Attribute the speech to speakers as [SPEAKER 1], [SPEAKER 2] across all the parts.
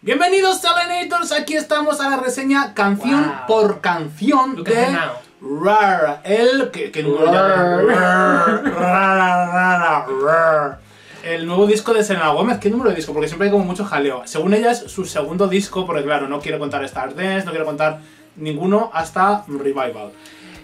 [SPEAKER 1] Bienvenidos Selenators, aquí estamos a la reseña canción
[SPEAKER 2] Wow.
[SPEAKER 1] por canción
[SPEAKER 2] Look
[SPEAKER 1] de. Rar, el que, que
[SPEAKER 2] Rar.
[SPEAKER 1] Rar. El nuevo disco de Selena Gómez, ¿qué número de disco? Porque siempre hay como mucho jaleo. Según ella es su segundo disco, porque claro, no quiero contar Stardance, no quiero contar ninguno hasta Revival.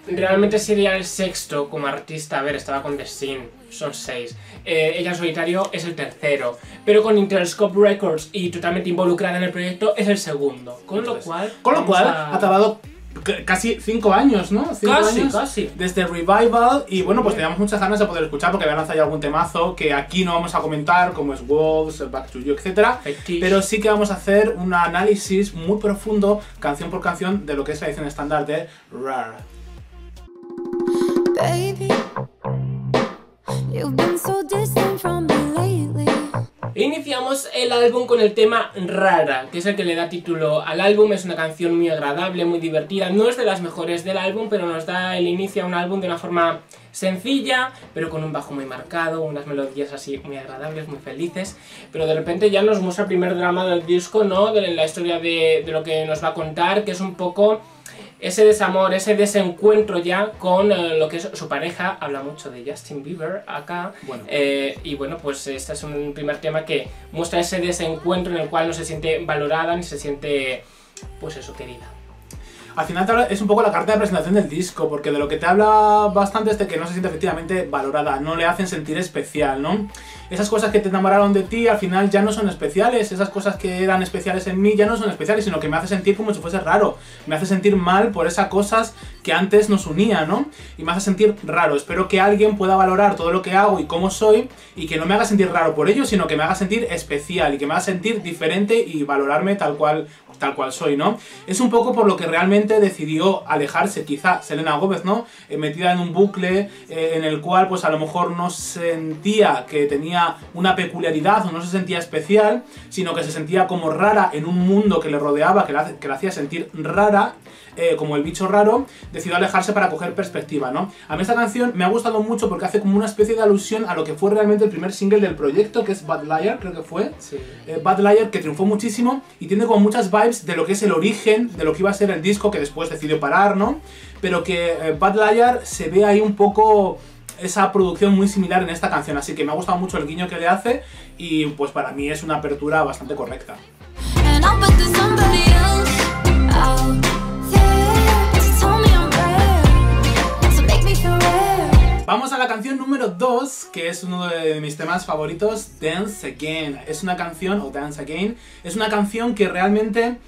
[SPEAKER 2] Realmente sería el sexto como artista. A ver, estaba con The Sin, son seis. Eh, ella en solitario es el tercero. Pero con Interscope Records y totalmente involucrada en el proyecto es el segundo. Con lo cual.
[SPEAKER 1] Con lo cual
[SPEAKER 2] a-
[SPEAKER 1] ha c- casi 5 años, ¿no? Cinco
[SPEAKER 2] Casi,
[SPEAKER 1] años
[SPEAKER 2] casi.
[SPEAKER 1] Desde Revival y bueno, pues teníamos muchas ganas de poder escuchar porque habían lanzado ya algún temazo que aquí no vamos a comentar, como es Wolves, Back to You, etc. Pero sí que vamos a hacer un análisis muy profundo, canción por canción, de lo que es la edición estándar de Rare.
[SPEAKER 2] Iniciamos el álbum con el tema Rara, que es el que le da título al álbum. Es una canción muy agradable, muy divertida. No es de las mejores del álbum, pero nos da el inicio a un álbum de una forma sencilla, pero con un bajo muy marcado, unas melodías así muy agradables, muy felices. Pero de repente ya nos muestra el primer drama del disco, ¿no? De la historia de, de lo que nos va a contar, que es un poco ese desamor, ese desencuentro ya con eh, lo que es su pareja, habla mucho de Justin Bieber acá,
[SPEAKER 1] Bueno.
[SPEAKER 2] Eh, y bueno, pues este es un primer tema que muestra ese desencuentro en el cual no se siente valorada ni se siente, pues eso, querida.
[SPEAKER 1] Al final te habla- es un poco la carta de presentación del disco, porque de lo que te habla bastante es de que no se siente efectivamente valorada, no le hacen sentir especial, ¿no? Esas cosas que te enamoraron de ti al final ya no son especiales, esas cosas que eran especiales en mí ya no son especiales, sino que me hace sentir como si fuese raro, me hace sentir mal por esas cosas que antes nos unía, ¿no? Y me hace sentir raro, espero que alguien pueda valorar todo lo que hago y cómo soy y que no me haga sentir raro por ello, sino que me haga sentir especial y que me haga sentir diferente y valorarme tal cual tal cual soy, ¿no? Es un poco por lo que realmente decidió alejarse, quizá Selena Gómez, ¿no? Eh, metida en un bucle eh, en el cual, pues a lo mejor no sentía que tenía una peculiaridad o no se sentía especial, sino que se sentía como rara en un mundo que le rodeaba, que la, que la hacía sentir rara. eh, como el bicho raro, decidió alejarse para coger perspectiva, ¿no? A mí esta canción me ha gustado mucho porque hace como una especie de alusión a lo que fue realmente el primer single del proyecto, que es Bad Liar, creo que fue
[SPEAKER 2] Sí.
[SPEAKER 1] eh, Bad Liar que triunfó muchísimo y tiene como muchas vibes de lo que es el origen, de lo que iba a ser el disco que después decidió parar, ¿no? Pero que eh, Bad Liar se ve ahí un poco esa producción muy similar en esta canción, así que me ha gustado mucho el guiño que le hace y pues para mí es una apertura bastante correcta. Vamos a la canción número 2, que es uno de mis temas favoritos, Dance Again. Es una canción, o Dance Again, es una canción que realmente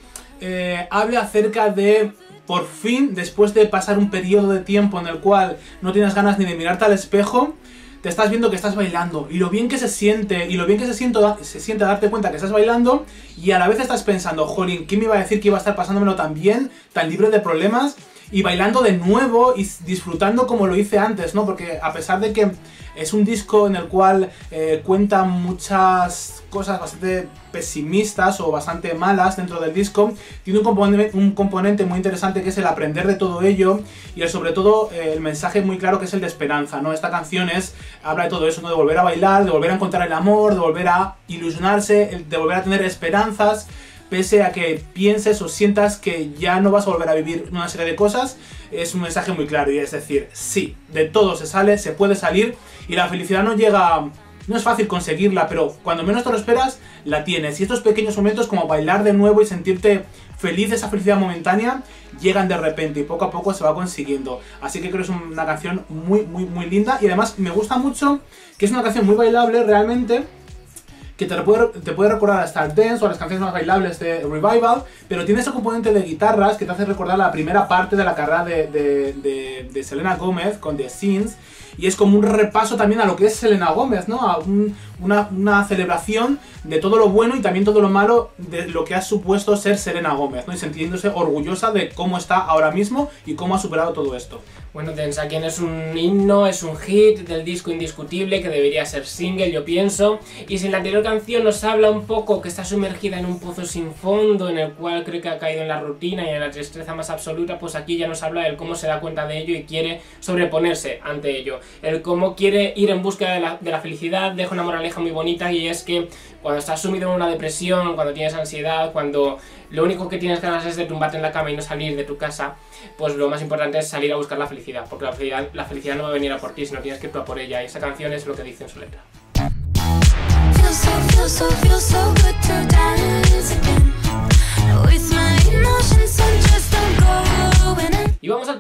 [SPEAKER 1] eh, habla acerca de, por fin, después de pasar un periodo de tiempo en el cual no tienes ganas ni de mirarte al espejo, te estás viendo que estás bailando. Y lo bien que se siente y lo bien que se siente, se siente darte cuenta que estás bailando y a la vez estás pensando, jolín, ¿quién me iba a decir que iba a estar pasándomelo tan bien, tan libre de problemas y bailando de nuevo y disfrutando como lo hice antes, ¿no? Porque a pesar de que es un disco en el cual eh, cuenta muchas cosas bastante pesimistas o bastante malas dentro del disco, tiene un componente, un componente muy interesante que es el aprender de todo ello y el, sobre todo eh, el mensaje muy claro que es el de esperanza, ¿no? Esta canción es, habla de todo eso, ¿no? De volver a bailar, de volver a encontrar el amor, de volver a ilusionarse, de volver a tener esperanzas pese a que pienses o sientas que ya no vas a volver a vivir una serie de cosas, es un mensaje muy claro y es decir, sí, de todo se sale, se puede salir y la felicidad no llega, no es fácil conseguirla, pero cuando menos te lo esperas, la tienes. Y estos pequeños momentos como bailar de nuevo y sentirte feliz, esa felicidad momentánea, llegan de repente y poco a poco se va consiguiendo. Así que creo que es una canción muy, muy, muy linda y además me gusta mucho que es una canción muy bailable realmente que te puede, recordar a Stardance o a las canciones más bailables de Revival, pero tiene ese componente de guitarras que te hace recordar la primera parte de la carrera de Selena Gómez con The Sins, y es como un repaso también a lo que es Selena Gómez, ¿no? A un- una, celebración de todo lo bueno y también todo lo malo de lo que ha supuesto ser Selena Gómez, ¿no? Y sintiéndose orgullosa de cómo está ahora mismo y cómo ha superado todo esto.
[SPEAKER 2] Bueno, Again es un himno, es un hit del disco indiscutible que debería ser single, yo pienso. Y si en la anterior canción nos habla un poco que está sumergida en un pozo sin fondo, en el cual creo que ha caído en la rutina y en la tristeza más absoluta, pues aquí ya nos habla de cómo se da cuenta de ello y quiere sobreponerse ante ello. El cómo quiere ir en busca de la, felicidad, deja una moraleja muy bonita y es que cuando estás sumido en una depresión, cuando tienes ansiedad, cuando lo único que tienes ganas es de tumbarte en la cama y no salir de tu casa, pues lo más importante es salir a buscar la felicidad, porque la felicidad, no va a venir a por ti, sino tienes que ir por ella, y esa canción es lo que dice en su letra.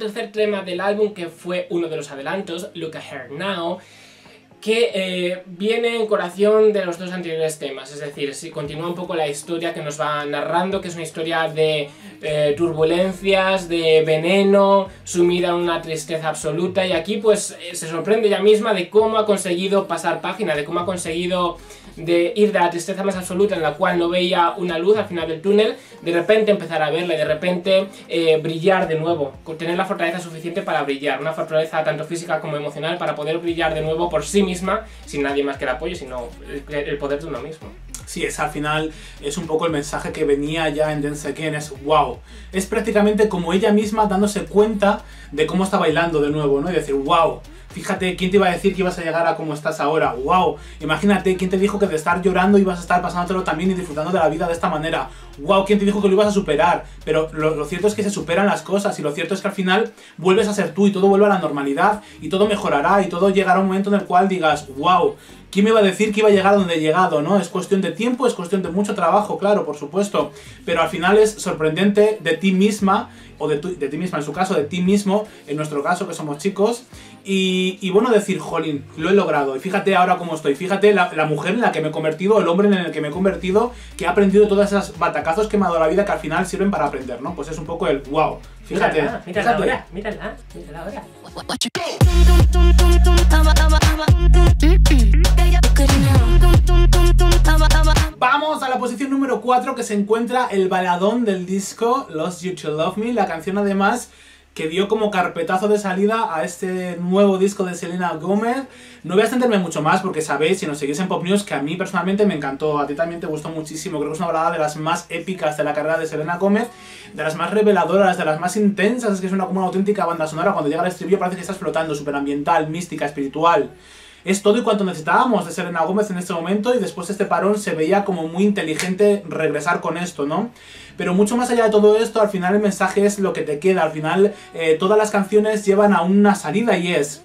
[SPEAKER 2] Tercer tema del álbum, que fue uno de los adelantos, Look at Her Now, que eh, viene en colación de los dos anteriores temas, es decir, si continúa un poco la historia que nos va narrando, que es una historia de eh, turbulencias, de veneno, sumida en una tristeza absoluta, y aquí pues eh, se sorprende ella misma de cómo ha conseguido pasar página, de cómo ha conseguido de ir de la tristeza más absoluta en la cual no veía una luz al final del túnel, de repente empezar a verla y de repente eh, brillar de nuevo, tener la fortaleza suficiente para brillar, una fortaleza tanto física como emocional para poder brillar de nuevo por sí misma, sin nadie más que la apoye, sino el, el poder de uno mismo.
[SPEAKER 1] Sí, es al final, es un poco el mensaje que venía ya en Dance Again, es wow. Es prácticamente como ella misma dándose cuenta de cómo está bailando de nuevo, ¿no? Y decir, wow. Fíjate, ¿quién te iba a decir que ibas a llegar a como estás ahora? ¡Wow! Imagínate, ¿quién te dijo que de estar llorando ibas a estar pasándotelo también y disfrutando de la vida de esta manera? ¡Wow! ¿Quién te dijo que lo ibas a superar? Pero lo, lo, cierto es que se superan las cosas y lo cierto es que al final vuelves a ser tú y todo vuelve a la normalidad y todo mejorará y todo llegará a un momento en el cual digas, ¡Wow! ¿Quién me iba a decir que iba a llegar a donde he llegado, no? Es cuestión de tiempo, es cuestión de mucho trabajo, claro, por supuesto. Pero al final es sorprendente de ti misma, o de, tu- de ti misma en su caso, de ti mismo, en nuestro caso que somos chicos. Y, y bueno, decir, jolín, lo he logrado. Y fíjate ahora cómo estoy. Fíjate la, la mujer en la que me he convertido, el hombre en el que me he convertido, que ha aprendido todas esas batacazos que me ha dado la vida que al final sirven para aprender, ¿no? Pues es un poco el wow. Fíjate,
[SPEAKER 2] mírala, mírala
[SPEAKER 1] fíjate.
[SPEAKER 2] ahora, mírala, mírala ahora.
[SPEAKER 1] Vamos a la posición número 4 que se encuentra el baladón del disco Lost You to Love Me, la canción además que dio como carpetazo de salida a este nuevo disco de Selena Gomez. No voy a extenderme mucho más porque sabéis, si nos seguís en Pop News, que a mí personalmente me encantó, a ti también te gustó muchísimo. Creo que es una balada de las más épicas de la carrera de Selena Gomez, de las más reveladoras, de las más intensas. Es que es una, como una auténtica banda sonora. Cuando llega el estribillo parece que estás flotando, superambiental, mística, espiritual. Es todo y cuanto necesitábamos de Selena Gómez en este momento y después de este parón se veía como muy inteligente regresar con esto, ¿no? Pero mucho más allá de todo esto, al final el mensaje es lo que te queda, al final eh, todas las canciones llevan a una salida y es,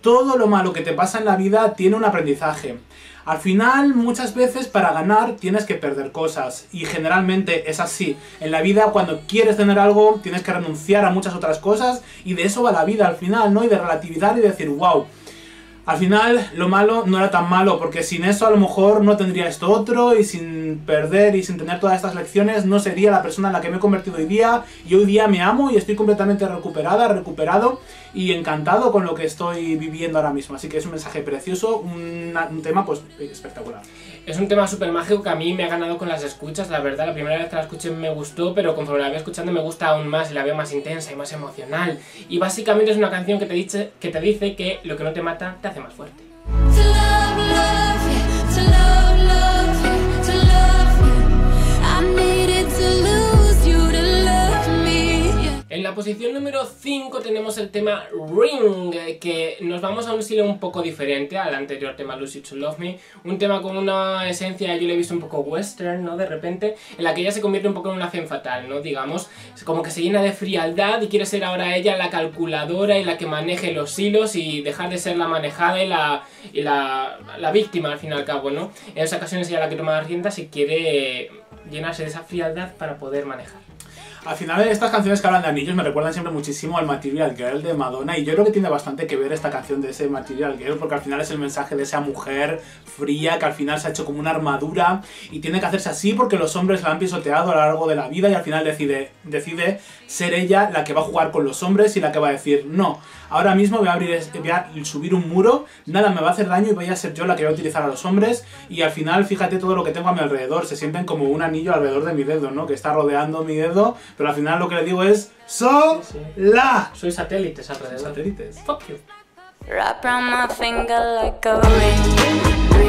[SPEAKER 1] todo lo malo que te pasa en la vida tiene un aprendizaje. Al final, muchas veces para ganar tienes que perder cosas y generalmente es así. En la vida cuando quieres tener algo tienes que renunciar a muchas otras cosas y de eso va la vida al final, ¿no? Y de relativizar y decir, wow, al final, lo malo no era tan malo, porque sin eso a lo mejor no tendría esto otro, y sin perder y sin tener todas estas lecciones, no sería la persona en la que me he convertido hoy día, y hoy día me amo y estoy completamente recuperada, recuperado y encantado con lo que estoy viviendo ahora mismo. Así que es un mensaje precioso, un, tema pues espectacular.
[SPEAKER 2] Es un tema súper mágico que a mí me ha ganado con las escuchas, la verdad. La primera vez que la escuché me gustó, pero conforme la voy escuchando me gusta aún más y la veo más intensa y más emocional. Y básicamente es una canción que te dice que, te dice que lo que no te mata te hace más fuerte. En la posición número 5 tenemos el tema Ring, que nos vamos a un estilo un poco diferente al anterior tema Lucy to Love Me. Un tema con una esencia, yo le he visto un poco western, ¿no? De repente, en la que ella se convierte un poco en una femme fatal, ¿no? Digamos, como que se llena de frialdad y quiere ser ahora ella la calculadora y la que maneje los hilos y dejar de ser la manejada y la, y la, la víctima al fin y al cabo, ¿no? En esas ocasiones ella la que toma las riendas y quiere llenarse de esa frialdad para poder manejar.
[SPEAKER 1] Al final estas canciones que hablan de anillos me recuerdan siempre muchísimo al Material Girl de Madonna y yo creo que tiene bastante que ver esta canción de ese Material Girl porque al final es el mensaje de esa mujer fría que al final se ha hecho como una armadura y tiene que hacerse así porque los hombres la han pisoteado a lo largo de la vida y al final decide, decide ser ella la que va a jugar con los hombres y la que va a decir no, ahora mismo voy a, abrir, voy a subir un muro, nada me va a hacer daño y voy a ser yo la que va a utilizar a los hombres y al final fíjate todo lo que tengo a mi alrededor, se sienten como un anillo alrededor de mi dedo, ¿no? Que está rodeando mi dedo, pero al final lo que le digo es ¡Sola!
[SPEAKER 2] Soy satélites alrededor.
[SPEAKER 1] Satélites.
[SPEAKER 2] Fuck you.
[SPEAKER 3] Wrap around my finger like a ring,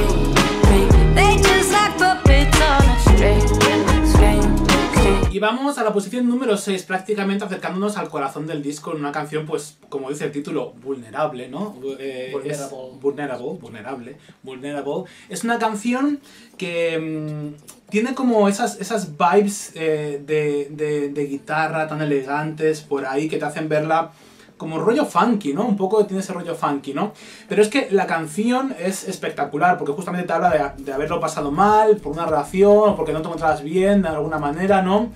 [SPEAKER 1] Y vamos a la posición número 6, prácticamente acercándonos al corazón del disco en una canción, pues, como dice el título, vulnerable, ¿no? Eh,
[SPEAKER 2] Vulnerable.
[SPEAKER 1] vulnerable, vulnerable, vulnerable. Es una canción que mm, tiene como esas, esas vibes eh, de, de- de guitarra tan elegantes por ahí que te hacen verla como rollo funky, ¿no? Un poco tiene ese rollo funky, ¿no? Pero es que la canción es espectacular, porque justamente te habla de, haberlo pasado mal, por una relación, porque no te encontrabas bien de alguna manera, ¿no?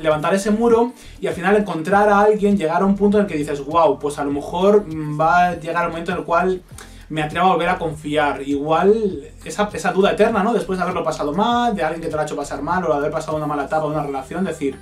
[SPEAKER 1] Levantar ese muro y al final encontrar a alguien, llegar a un punto en el que dices, wow, pues a lo mejor mm, va a llegar el momento en el cual me atrevo a volver a confiar. Igual esa, esa duda eterna, ¿no? Después de haberlo pasado mal, de alguien que te lo ha hecho pasar mal, o de haber pasado una mala etapa, una relación, decir,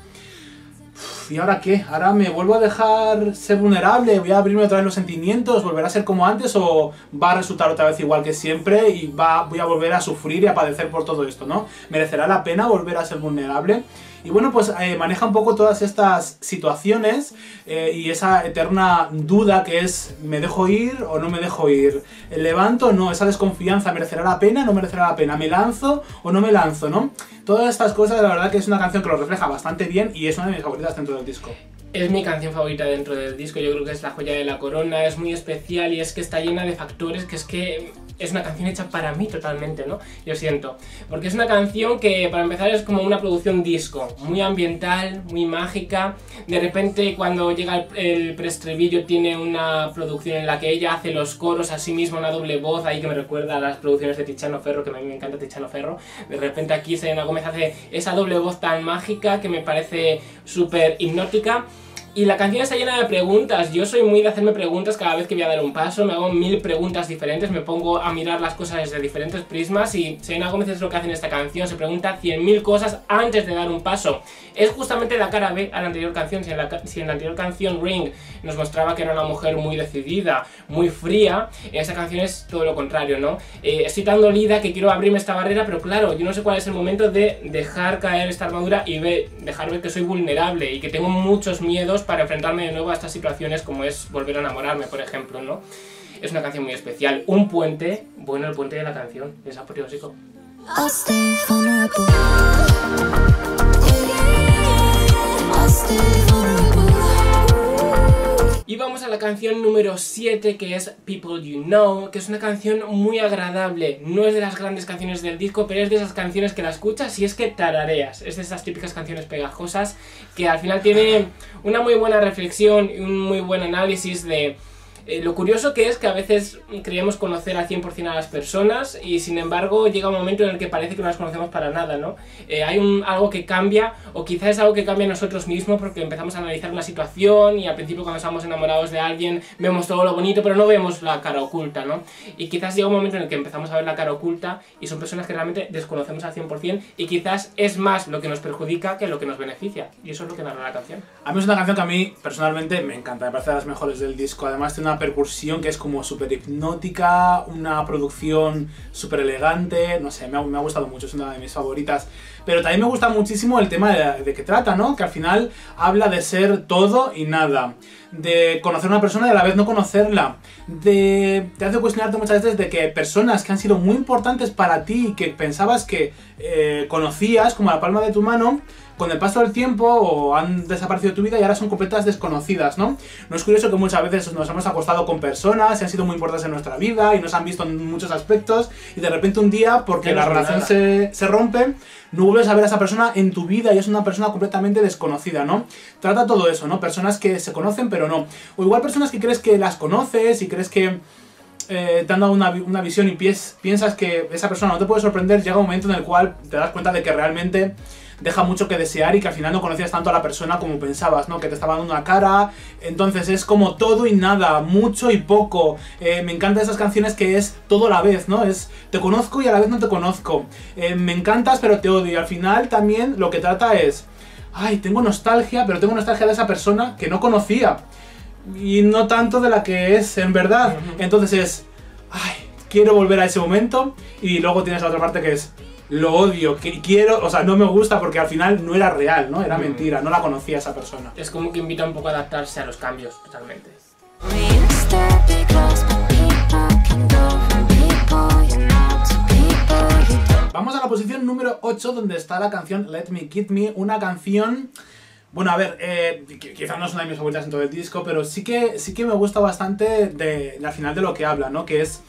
[SPEAKER 1] ¿y ahora qué? ¿Ahora me vuelvo a dejar ser vulnerable? ¿Voy a abrirme otra vez los sentimientos? ¿Volverá a ser como antes? ¿O va a resultar otra vez igual que siempre? Y va, voy a volver a sufrir y a padecer por todo esto, ¿no? ¿Merecerá la pena volver a ser vulnerable? Y bueno, pues eh, maneja un poco todas estas situaciones eh, y esa eterna duda que es ¿me dejo ir o no me dejo ir? ¿Levanto o no? Esa desconfianza, ¿merecerá la pena o no merecerá la pena? ¿Me lanzo o no me lanzo? ¿no? Todas estas cosas, la verdad que es una canción que lo refleja bastante bien y es una de mis favoritas dentro del disco.
[SPEAKER 2] Es mi canción favorita dentro del disco, yo creo que es la joya de la corona, es muy especial y es que está llena de factores que es que es una canción hecha para mí totalmente, ¿no? Yo siento. Porque es una canción que para empezar es como una producción disco, muy ambiental, muy mágica. De repente cuando llega el, el preestribillo tiene una producción en la que ella hace los coros a sí misma, una doble voz ahí que me recuerda a las producciones de Tiziano Ferro, que a mí me encanta Tiziano Ferro. De repente aquí Selena Gómez hace esa doble voz tan mágica que me parece súper hipnótica. Y la canción está llena de preguntas. Yo soy muy de hacerme preguntas cada vez que voy a dar un paso. Me hago mil preguntas diferentes. Me pongo a mirar las cosas desde diferentes prismas. Y Selena Gómez es lo que hace en esta canción. Se pregunta cien mil cosas antes de dar un paso. Es justamente la cara B a la anterior canción. Si en la, si en la anterior canción Ring nos mostraba que era una mujer muy decidida, muy fría, en esta canción es todo lo contrario, ¿no? Eh, estoy tan dolida que quiero abrirme esta barrera, pero claro, yo no sé cuál es el momento de dejar caer esta armadura y ve- dejar ver que soy vulnerable y que tengo muchos miedos para enfrentarme de nuevo a estas situaciones como es volver a enamorarme, por ejemplo, ¿no? Es una canción muy especial. Un puente, bueno, el puente de la canción, es apoteósico. Vamos a la canción número 7 que es People You Know, que es una canción muy agradable. No es de las grandes canciones del disco, pero es de esas canciones que la escuchas y es que tarareas. Es de esas típicas canciones pegajosas que al final tiene una muy buena reflexión y un muy buen análisis de eh, lo curioso que es que a veces creemos conocer al 100% a las personas y sin embargo llega un momento en el que parece que no las conocemos para nada, ¿no? Eh, hay un, algo que cambia o quizás es algo que cambia nosotros mismos porque empezamos a analizar una situación y al principio cuando estamos enamorados de alguien vemos todo lo bonito pero no vemos la cara oculta, ¿no? Y quizás llega un momento en el que empezamos a ver la cara oculta y son personas que realmente desconocemos al 100% y quizás es más lo que nos perjudica que lo que nos beneficia y eso es lo que narra la canción.
[SPEAKER 1] A mí es una canción que a mí personalmente me encanta, me parece de las mejores del disco. Además tiene una percusión que es como súper hipnótica, una producción súper elegante, no sé, me ha, gustado mucho, es una de mis favoritas. Pero también me gusta muchísimo el tema de, que trata, ¿no? Que al final habla de ser todo y nada, de conocer a una persona y a la vez no conocerla, de te hace cuestionarte muchas veces de que personas que han sido muy importantes para ti y que pensabas que eh, conocías como la palma de tu mano, con el paso del tiempo o han desaparecido de tu vida y ahora son completas desconocidas, ¿no? No es curioso que muchas veces nos hemos acostado con personas y han sido muy importantes en nuestra vida y nos han visto en muchos aspectos y de repente un día, porque la relación se, se rompe, no vuelves a ver a esa persona en tu vida y es una persona completamente desconocida, ¿no? Trata todo eso, ¿no? Personas que se conocen pero no. O igual personas que crees que las conoces y crees que eh, te han dado una, una visión y pies- piensas que esa persona no te puede sorprender, llega un momento en el cual te das cuenta de que realmente deja mucho que desear y que al final no conocías tanto a la persona como pensabas, ¿no? Que te estaba dando una cara. Entonces es como todo y nada, mucho y poco. Eh, me encantan esas canciones que es todo a la vez, ¿no? Es te conozco y a la vez no te conozco. Eh, me encantas pero te odio. Y al final también lo que trata es, ay, tengo nostalgia, pero tengo nostalgia de esa persona que no conocía. Y no tanto de la que es en verdad. Entonces es, ay, quiero volver a ese momento. Y luego tienes la otra parte que es, lo odio, que quiero, o sea, no me gusta porque al final no era real, ¿no? Era
[SPEAKER 2] Mm.
[SPEAKER 1] mentira, no la conocía esa persona.
[SPEAKER 2] Es como que invita un poco a adaptarse a los cambios totalmente.
[SPEAKER 1] Vamos a la posición número 8, donde está la canción Let Me Kid Me, una canción... Bueno, a ver, eh, qui- quizás no es una de mis favoritas en todo el disco, pero sí que, sí que me gusta bastante de, al final de lo que habla, ¿no? Que es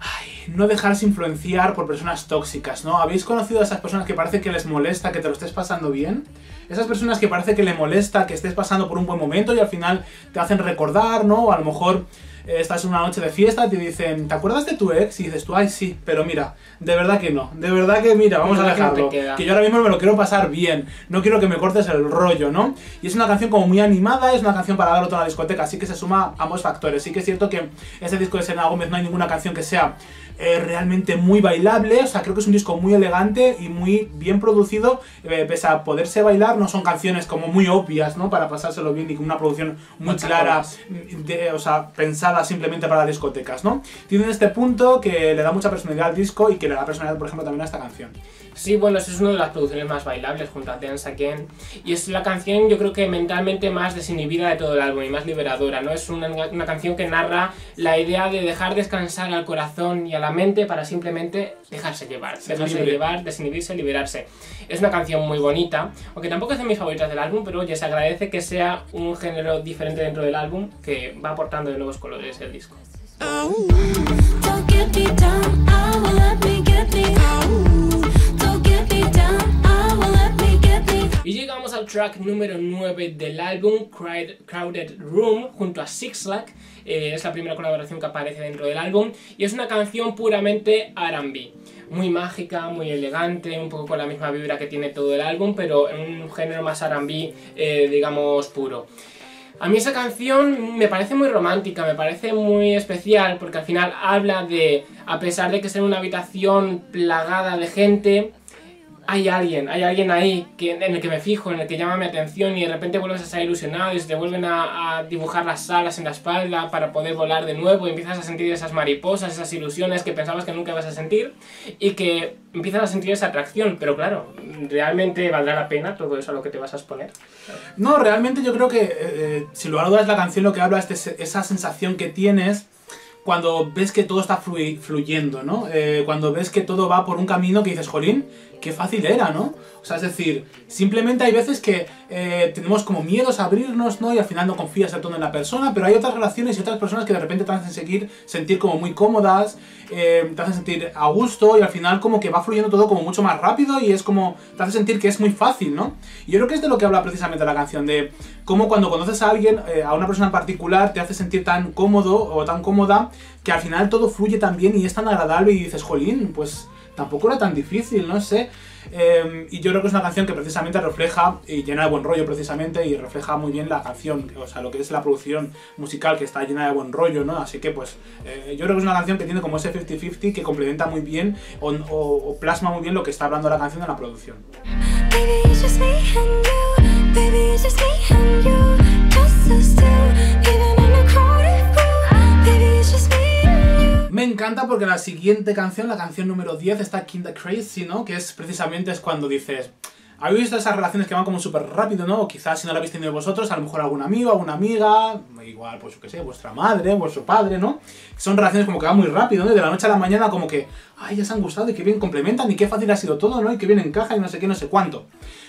[SPEAKER 1] ay, no dejarse influenciar por personas tóxicas, ¿no? ¿Habéis conocido a esas personas que parece que les molesta que te lo estés pasando bien? Esas personas que parece que le molesta que estés pasando por un buen momento y al final te hacen recordar, ¿no? O a lo mejor eh, estás en una noche de fiesta y te dicen, ¿te acuerdas de tu ex? Y dices tú, ay, sí, pero mira, de verdad que no, de verdad que mira, vamos a
[SPEAKER 2] que no
[SPEAKER 1] dejarlo. Que yo ahora mismo me lo quiero pasar bien, no quiero que me cortes el rollo, ¿no? Y es una canción como muy animada, es una canción para dar otra a la discoteca, así que se suma ambos factores. Sí que es cierto que este disco de Selena Gómez no hay ninguna canción que sea eh, realmente muy bailable, o sea, creo que es un disco muy elegante y muy bien producido, eh, pese a poderse bailar, no son canciones como muy obvias, ¿no? Para pasárselo bien y con una producción muy clara, de- o sea, pensada simplemente para discotecas, ¿no? Tienen este punto que le da mucha personalidad al disco y que le da personalidad, por ejemplo, también a esta canción.
[SPEAKER 2] Sí, bueno, es una de las producciones más bailables junto a Dance Again. Y es la canción, yo creo que mentalmente más desinhibida de todo el álbum y más liberadora, ¿no? Es una, una canción que narra la idea de dejar descansar al corazón y a la mente para simplemente dejarse llevar. Dejarse
[SPEAKER 1] libre.
[SPEAKER 2] llevar, desinhibirse, liberarse. Es una canción muy bonita, aunque tampoco es de mis favoritas del álbum, pero oye, se agradece que sea un género diferente dentro del álbum que va aportando de nuevos colores el disco.
[SPEAKER 3] Don't
[SPEAKER 2] Y llegamos al track número 9 del álbum, Crowded, Room, junto a Six Lack. Eh, es la primera colaboración que aparece dentro del álbum y es una canción puramente RB. Muy mágica, muy elegante, un poco con la misma vibra que tiene todo el álbum, pero en un género más RB, eh, digamos, puro. A mí esa canción me parece muy romántica, me parece muy especial, porque al final habla de, a pesar de que sea una habitación plagada de gente, hay alguien, hay alguien ahí que, en el que me fijo, en el que llama mi atención y de repente vuelves a estar ilusionado y se te vuelven a, dibujar las alas en la espalda para poder volar de nuevo y empiezas a sentir esas mariposas, esas ilusiones que pensabas que nunca ibas a sentir y que empiezas a sentir esa atracción, pero claro, ¿realmente valdrá la pena todo eso a lo que te vas a exponer?
[SPEAKER 1] No, realmente yo creo que, eh, eh, lugar a dudas, la canción lo que habla es esa sensación que tienes cuando ves que todo está fluyendo, ¿no? Eh, cuando ves que todo va por un camino que dices, jolín, qué fácil era, ¿no? O sea, es decir, simplemente hay veces que eh, tenemos como miedos a abrirnos, ¿no? Y al final no confías del todo en la persona, pero hay otras relaciones y otras personas que de repente te hacen seguir, sentir como muy cómodas, eh, te hacen sentir a gusto y al final como que va fluyendo todo como mucho más rápido y es como, te hace sentir que es muy fácil, ¿no? Y yo creo que es de lo que habla precisamente la canción, de cómo cuando conoces a alguien, eh, a una persona en particular, te hace sentir tan cómodo o tan cómoda que al final todo fluye tan bien y es tan agradable y dices, jolín, pues tampoco era tan difícil, no sé. Eh, y yo creo que es una canción que precisamente refleja y llena de buen rollo precisamente y refleja muy bien la canción, o sea, lo que es la producción musical que está llena de buen rollo, ¿no? Así que pues eh, yo creo que es una canción que tiene como ese 50-50 que complementa muy bien o plasma muy bien lo que está hablando la canción en la producción.
[SPEAKER 3] Baby, Me
[SPEAKER 1] encanta porque la siguiente canción, la canción número 10, está Kinda Crazy, ¿no? Que es precisamente es cuando dices... ¿Habéis visto esas relaciones que van como súper rápido, no? O quizás si no la habéis tenido vosotros, a lo mejor algún amigo, alguna amiga, igual, pues yo qué sé, vuestra madre, vuestro padre, ¿no? Son relaciones como que van muy rápido, ¿no? Y de la noche a la mañana como que, ay, ya se han gustado y qué bien complementan y qué fácil ha sido todo, ¿no? Y qué bien encaja y no sé qué, no sé cuánto.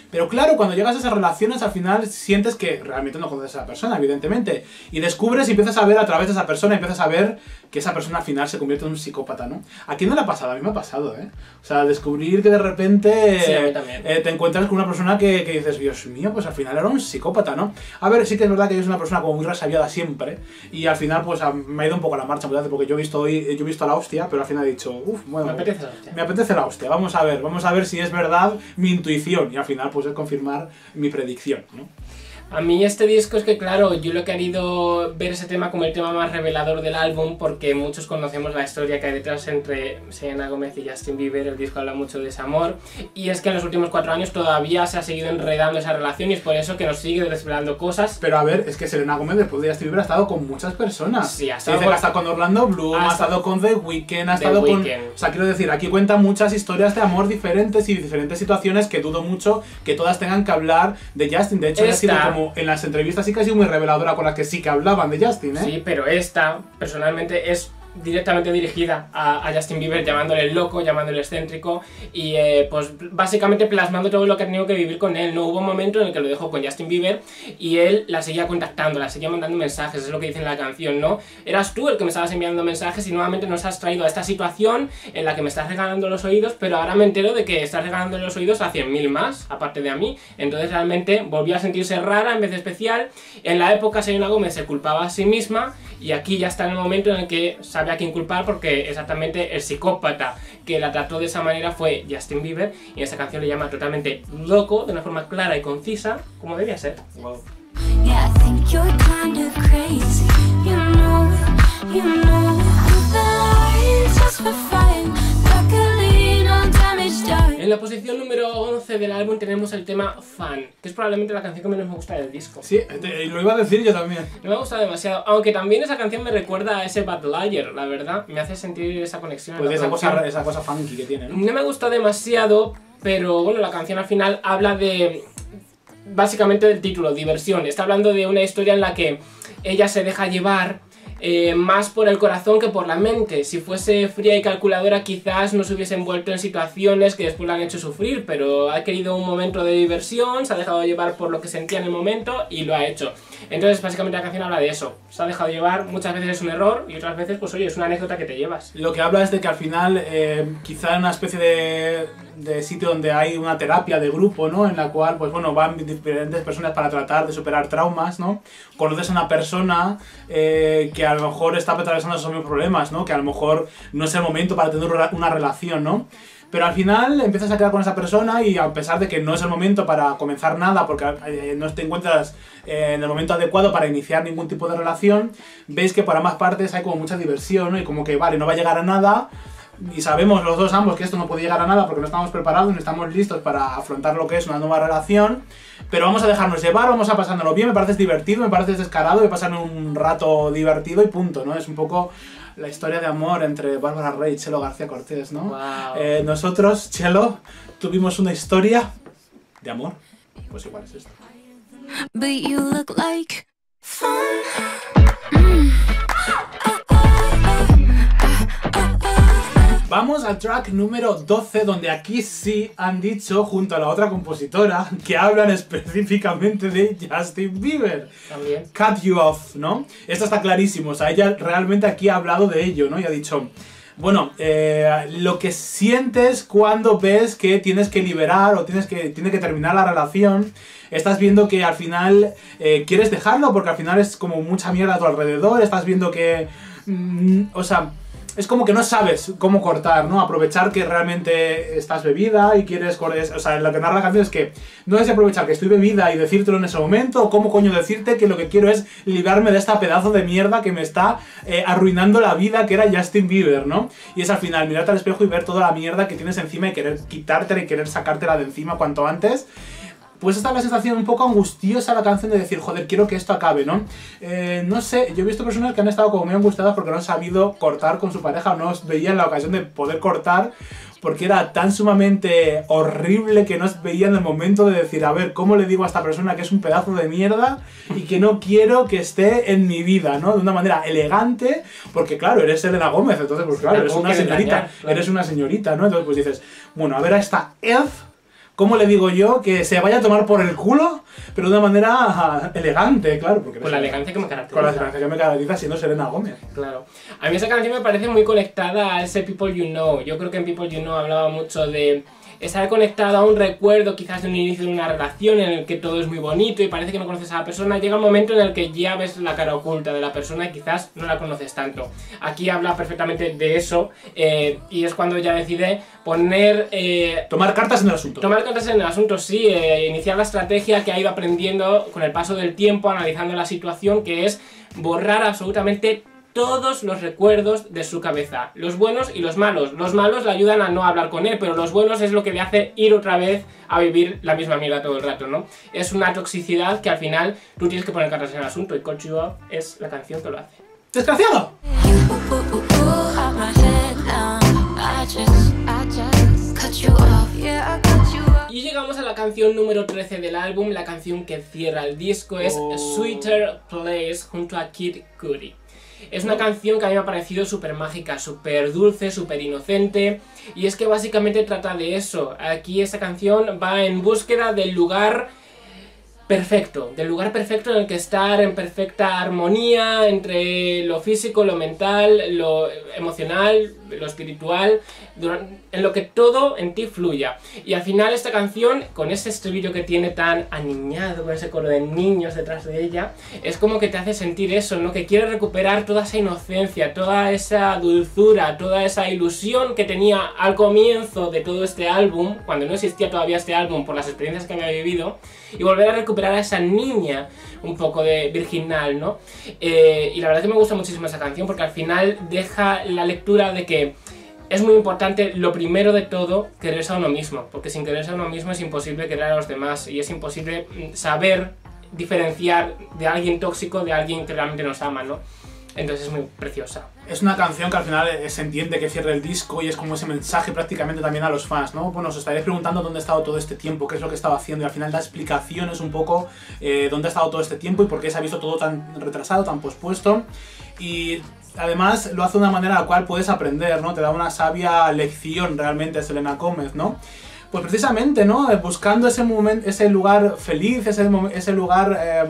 [SPEAKER 1] Pero claro, cuando llegas a esas relaciones, al final sientes que realmente no conoces a esa persona, evidentemente. Y descubres y empiezas a ver a través de esa persona, empiezas a ver que esa persona al final se convierte en un psicópata, ¿no? ¿A quién no le ha pasado? A mí me ha pasado, ¿eh? O sea, descubrir que de repente
[SPEAKER 2] Sí, a mí también.
[SPEAKER 1] eh, te encuentras con una persona que, que dices, Dios mío, pues al final era un psicópata, ¿no? A ver, sí que es verdad que yo soy una persona como muy resabiada siempre. Y al final, pues a- me ha ido un poco la marcha, ¿verdad? Porque yo he visto hoy, yo he visto a la hostia, pero al final he dicho, uff, bueno.
[SPEAKER 2] Me apetece la hostia.
[SPEAKER 1] Me apetece la hostia. Vamos a ver, vamos a ver si es verdad mi intuición. Y al final, pues es confirmar mi predicción, ¿no?
[SPEAKER 2] A mí este disco es que, claro, yo lo he querido ver ese tema como el tema más revelador del álbum porque muchos conocemos la historia que hay detrás entre Selena Gomez y Justin Bieber, el disco habla mucho de ese amor y es que en los últimos cuatro años todavía se ha seguido enredando esa relación y es por eso que nos sigue desvelando cosas.
[SPEAKER 1] Pero a ver, es que Selena Gómez después de Justin Bieber ha estado con muchas personas.
[SPEAKER 2] Sí, ha estado con-
[SPEAKER 1] que ha estado con Orlando Bloom,
[SPEAKER 2] ha
[SPEAKER 1] ha
[SPEAKER 2] estado-
[SPEAKER 1] con The Weeknd, ha
[SPEAKER 2] The
[SPEAKER 1] estado con...
[SPEAKER 2] Weeknd.
[SPEAKER 1] O sea, quiero decir, aquí cuenta muchas historias de amor diferentes y diferentes situaciones que dudo mucho que todas tengan que hablar de Justin. De hecho, ha sido
[SPEAKER 2] Esta-
[SPEAKER 1] en las entrevistas sí que ha sido muy reveladora con las que sí que hablaban de Justin, ¿eh?
[SPEAKER 2] Sí, pero esta personalmente es directamente dirigida a, a Justin Bieber, llamándole loco, llamándole excéntrico y eh, pues básicamente plasmando todo lo que ha tenido que vivir con él. No hubo momento en el que lo dejó con Justin Bieber y él la seguía contactando, la seguía mandando mensajes, es lo que dice en la canción, ¿no? Eras tú el que me estabas enviando mensajes y nuevamente nos has traído a esta situación en la que me estás regalando los oídos, pero ahora me entero de que estás regalando los oídos a 100.000 más, aparte de a mí. Entonces realmente volvió a sentirse rara en vez de especial. En la época Selena Gómez se culpaba a sí misma y aquí ya está en el momento en el que sabe a quién culpar porque exactamente el psicópata que la trató de esa manera fue Justin Bieber y en esa canción le llama totalmente loco de una forma clara y concisa como debía ser.
[SPEAKER 3] Yeah, I think you're kinda crazy. You know it, you know it. You've been lying just for fun.
[SPEAKER 2] La posición número 11 del álbum tenemos el tema Fan, que es probablemente la canción que menos me gusta del disco.
[SPEAKER 1] Sí, te- lo iba a decir yo también.
[SPEAKER 2] No me gusta demasiado, aunque también esa canción me recuerda a ese Bad Liar, la verdad, me hace sentir esa conexión.
[SPEAKER 1] Pues esa
[SPEAKER 2] producción.
[SPEAKER 1] cosa, esa cosa funky que tiene, ¿no?
[SPEAKER 2] No me gusta demasiado, pero bueno, la canción al final habla de. Básicamente del título, diversión. Está hablando de una historia en la que ella se deja llevar eh, más por el corazón que por la mente. Si fuese fría y calculadora, quizás no se hubiese envuelto en situaciones que después la han hecho sufrir, pero ha querido un momento de diversión, se ha dejado llevar por lo que sentía en el momento y lo ha hecho. Entonces, básicamente la canción habla de eso. Se ha dejado llevar, muchas veces es un error y otras veces, pues oye, es una anécdota que te llevas.
[SPEAKER 1] Lo que habla es de que al final, eh, quizá en una especie de, sitio donde hay una terapia de grupo, ¿no? En la cual, pues bueno, van diferentes personas para tratar de superar traumas, ¿no? Conoces a una persona eh, que a lo mejor está atravesando esos mismos problemas, ¿no? Que a lo mejor no es el momento para tener una relación, ¿no? Pero al final empiezas a quedar con esa persona y a pesar de que no es el momento para comenzar nada, porque eh, no te encuentras eh, en el momento adecuado para iniciar ningún tipo de relación, veis que por ambas partes hay como mucha diversión, ¿no? Y como que, vale, no va a llegar a nada, y sabemos los dos ambos que esto no puede llegar a nada porque no estamos preparados, no estamos listos para afrontar lo que es una nueva relación, pero vamos a dejarnos llevar, vamos a pasándolo bien, me parece divertido, me parece descarado, de pasar un rato divertido y punto, ¿no? Es un poco la historia de amor entre Bárbara Rey y Chelo García Cortés, ¿no?
[SPEAKER 2] Wow.
[SPEAKER 1] Eh, nosotros, Chelo, tuvimos una historia de amor, pues igual es esto. Vamos al track número 12, donde aquí sí han dicho, junto a la otra compositora, que hablan específicamente de Justin Bieber.
[SPEAKER 2] También.
[SPEAKER 1] Cut You Off, ¿no? Esto está clarísimo, o sea, ella realmente aquí ha hablado de ello, ¿no? Y ha dicho, bueno, eh, lo que sientes cuando ves que tienes que liberar o tienes que, tiene que terminar la relación, estás viendo que al final eh, quieres dejarlo porque al final es como mucha mierda a tu alrededor, estás viendo que, mm, o sea... Es como que no sabes cómo cortar, ¿no? Aprovechar que realmente estás bebida y quieres... O sea, lo que narra la canción es que no es aprovechar que estoy bebida y decírtelo en ese momento, o cómo coño decirte que lo que quiero es librarme de esta pedazo de mierda que me está eh, arruinando la vida, que era Justin Bieber, ¿no? Y es al final mirarte al espejo y ver toda la mierda que tienes encima y querer quitártela y querer sacártela de encima cuanto antes. Pues esta es la sensación un poco angustiosa la canción de decir, joder, quiero que esto acabe, ¿no? Eh, no sé, yo he visto personas que han estado como muy angustiadas porque no han sabido cortar con su pareja o no veían la ocasión de poder cortar porque era tan sumamente horrible que no veían el momento de decir, a ver, ¿cómo le digo a esta persona que es un pedazo de mierda y que no quiero que esté en mi vida, ¿no? De una manera elegante, porque claro, eres Elena Gómez, entonces pues claro,
[SPEAKER 2] La
[SPEAKER 1] eres una señorita, eres una señorita, ¿no? Entonces pues dices, bueno, a ver a esta Ed, ¿cómo le digo yo? Que se vaya a tomar por el culo, pero de una manera elegante, claro. Porque
[SPEAKER 2] Con la elegancia que me caracteriza.
[SPEAKER 1] Con la elegancia que me caracteriza siendo Serena Gómez.
[SPEAKER 2] Claro. A mí esa canción me parece muy conectada a ese People You Know. Yo creo que en People You Know hablaba mucho de estar conectado a un recuerdo quizás de un inicio de una relación en el que todo es muy bonito y parece que no conoces a la persona. Llega un momento en el que ya ves la cara oculta de la persona y quizás no la conoces tanto. Aquí habla perfectamente de eso eh, y es cuando ella decide poner... eh,
[SPEAKER 1] Tomar cartas en el asunto.
[SPEAKER 2] Tomar cartas en el asunto, sí, eh, iniciar la estrategia que ha ido aprendiendo con el paso del tiempo, analizando la situación, que es borrar absolutamente todos los recuerdos de su cabeza, los buenos y los malos. Los malos le ayudan a no hablar con él, pero los buenos es lo que le hace ir otra vez a vivir la misma mierda todo el rato, ¿no? Es una toxicidad que al final tú tienes que poner cartas en el asunto y Coach You Up es la canción que lo hace.
[SPEAKER 1] ¡Desgraciado!
[SPEAKER 2] Y llegamos a la canción número 13 del álbum, la canción que cierra el disco es
[SPEAKER 1] Oh.
[SPEAKER 2] Sweeter Place junto a Kid Cudi. Es una canción que a mí me ha parecido súper mágica, súper dulce, súper inocente. Y es que básicamente trata de eso. Aquí esta canción va en búsqueda del lugar perfecto, del lugar perfecto en el que estar en perfecta armonía entre lo físico, lo mental, lo emocional, lo espiritual, en lo que todo en ti fluya. Y al final esta canción, con ese estribillo que tiene tan aniñado, con ese coro de niños detrás de ella, es como que te hace sentir eso, ¿no? Que quiere recuperar toda esa inocencia, toda esa dulzura, toda esa ilusión que tenía al comienzo de todo este álbum, cuando no existía todavía este álbum por las experiencias que había vivido, y volver a recuperar a esa niña un poco de virginal, ¿no? Eh, y la verdad que me gusta muchísimo esa canción porque al final deja la lectura de que es muy importante, lo primero de todo, quererse a uno mismo, porque sin quererse a uno mismo es imposible querer a los demás y es imposible mm, saber diferenciar de alguien tóxico de alguien que realmente nos ama, ¿no? Entonces es muy preciosa.
[SPEAKER 1] Es una canción que al final eh, se entiende que cierra el disco y es como ese mensaje prácticamente también a los fans, ¿no? Bueno, os estaréis preguntando dónde ha estado todo este tiempo, qué es lo que estaba haciendo y al final da explicaciones un poco eh, dónde ha estado todo este tiempo y por qué se ha visto todo tan retrasado, tan pospuesto. Y además lo hace de una manera a la cual puedes aprender, ¿no? Te da una sabia lección realmente Selena Gómez, ¿no? Pues precisamente, ¿no? Eh, Buscando ese momento, ese lugar feliz, ese, ese lugar eh,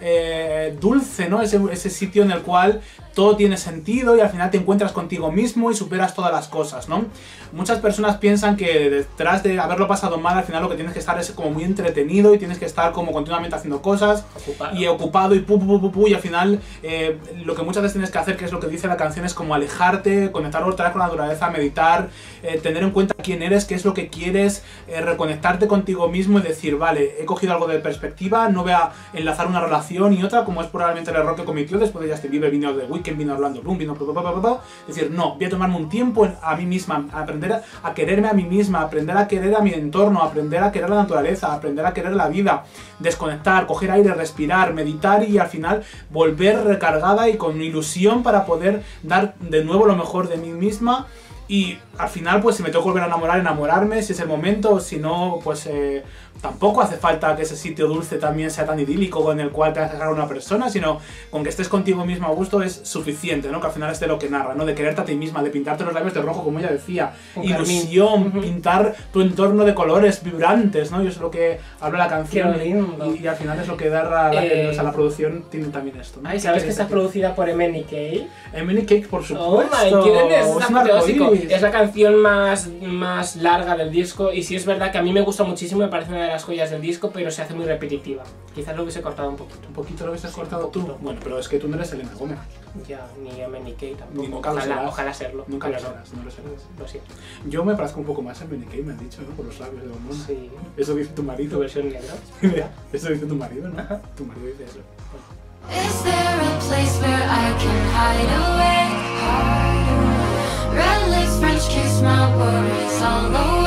[SPEAKER 1] eh, dulce, ¿no? Ese, ese sitio en el cual todo tiene sentido y al final te encuentras contigo mismo y superas todas las cosas, ¿no? Muchas personas piensan que detrás de haberlo pasado mal, al final lo que tienes que estar es como muy entretenido y tienes que estar como continuamente haciendo cosas
[SPEAKER 2] Ocupado.
[SPEAKER 1] y ocupado y pu, pu, pu, pu, pu, y al final eh, lo que muchas veces tienes que hacer, que es lo que dice la canción, es como alejarte, conectar otra vez con la naturaleza, meditar, eh, tener en cuenta quién eres, qué es lo que quieres, eh, reconectarte contigo mismo y decir, vale, he cogido algo de perspectiva, no voy a enlazar una relación y otra, como es probablemente el error que cometió después de Justin Bieber, vino de Weekend, vino Orlando Bloom, vino... Es decir, no, voy a tomarme un tiempo a mí misma, aprender a, quererme a mí misma, aprender a querer a mi entorno, aprender a querer la naturaleza, aprender a querer la vida, desconectar, coger aire, respirar, meditar y al final volver recargada y con ilusión para poder dar de nuevo lo mejor de mí misma. Y al final, pues si me tengo que volver a enamorar, enamorarme, si es el momento, si no, pues eh, tampoco hace falta que ese sitio dulce también sea tan idílico con el cual te vas a dejar a una persona, sino con que estés contigo mismo a gusto es suficiente, ¿no? Que al final es de lo que narra, ¿no? De quererte a ti misma, de pintarte los labios de rojo, como ella decía,
[SPEAKER 2] Con
[SPEAKER 1] ilusión,
[SPEAKER 2] carmín.
[SPEAKER 1] Pintar tu entorno de colores vibrantes, ¿no? Y eso es lo que habla la canción.
[SPEAKER 2] Qué lindo.
[SPEAKER 1] Y, y al final es lo que da la,
[SPEAKER 2] Eh,
[SPEAKER 1] o sea, la producción, tiene también esto, ¿no?
[SPEAKER 2] Ay, ¿sabes que
[SPEAKER 1] ¿Qué
[SPEAKER 2] está
[SPEAKER 1] quieres
[SPEAKER 2] producida por MNK?
[SPEAKER 1] decir? Emily Cake, por supuesto.
[SPEAKER 2] Oh my goodness, es
[SPEAKER 1] arcoíris.
[SPEAKER 2] Es la canción más, más larga del disco y sí es verdad que a mí me gusta muchísimo, me parece una de las joyas del disco, pero se hace muy repetitiva. Quizás lo hubiese cortado un poquito.
[SPEAKER 1] Un poquito lo hubiese
[SPEAKER 2] Sí,
[SPEAKER 1] cortado tú. Bueno, pero es que tú no eres Elena Gómez.
[SPEAKER 2] Ya, ni MNK tampoco.
[SPEAKER 1] Ni nunca lo
[SPEAKER 2] ojalá, ojalá serlo.
[SPEAKER 1] Nunca lo serás, no lo serás.
[SPEAKER 2] Lo siento.
[SPEAKER 1] Yo me parezco un poco más a Emily Cake, me han dicho, ¿no? Por los labios de Bombón.
[SPEAKER 2] Sí.
[SPEAKER 1] Eso dice tu
[SPEAKER 2] Tu
[SPEAKER 1] marido.
[SPEAKER 2] versión negra.
[SPEAKER 1] Eso dice tu marido, ¿no?
[SPEAKER 2] Ajá.
[SPEAKER 1] Tu marido dice eso.
[SPEAKER 3] Is there a place where I can hide away? Red lips, French kiss, my worries all away.